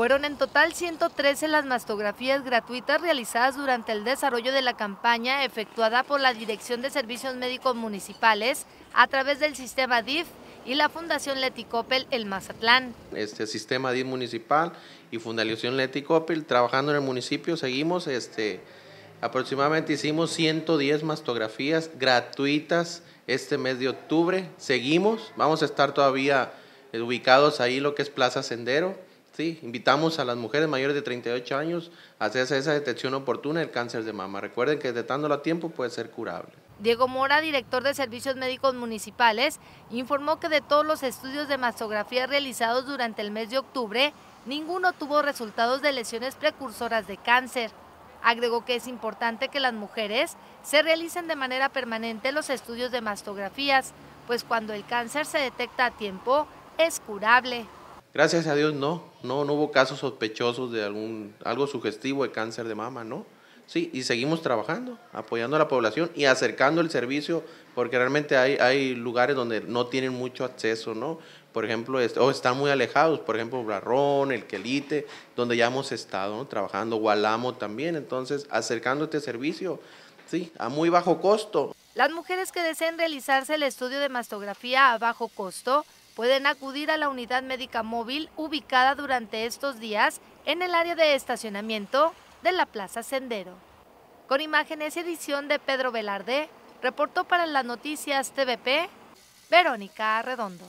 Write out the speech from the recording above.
Fueron en total 113 las mastografías gratuitas realizadas durante el desarrollo de la campaña efectuada por la Dirección de Servicios Médicos Municipales a través del sistema DIF y la Fundación Leticopel El Mazatlán. Este sistema DIF municipal y Fundación Leticopel trabajando en el municipio seguimos este aproximadamente hicimos 110 mastografías gratuitas este mes de octubre. Seguimos, vamos a estar todavía ubicados ahí lo que es Plaza Sendero. Sí, invitamos a las mujeres mayores de 38 años a hacerse esa detección oportuna del cáncer de mama. Recuerden que detectándolo a tiempo puede ser curable. Diego Mora, director de Servicios Médicos Municipales, informó que de todos los estudios de mastografía realizados durante el mes de octubre, ninguno tuvo resultados de lesiones precursoras de cáncer. Agregó que es importante que las mujeres se realicen de manera permanente los estudios de mastografías, pues cuando el cáncer se detecta a tiempo, es curable. Gracias a Dios no, no, no hubo casos sospechosos de algún, algo sugestivo de cáncer de mama, ¿no? Sí, y seguimos trabajando, apoyando a la población y acercando el servicio, porque realmente hay, hay lugares donde no tienen mucho acceso, ¿no? Por ejemplo, o están muy alejados, por ejemplo, Blarrón, El Quelite, donde ya hemos estado trabajando, Gualamo también, entonces acercando este servicio, sí, a muy bajo costo. Las mujeres que deseen realizarse el estudio de mastografía a bajo costo pueden acudir a la unidad médica móvil ubicada durante estos días en el área de estacionamiento de la Plaza Sendero. Con imágenes y edición de Pedro Velarde, reportó para las noticias TVP Verónica Redondo.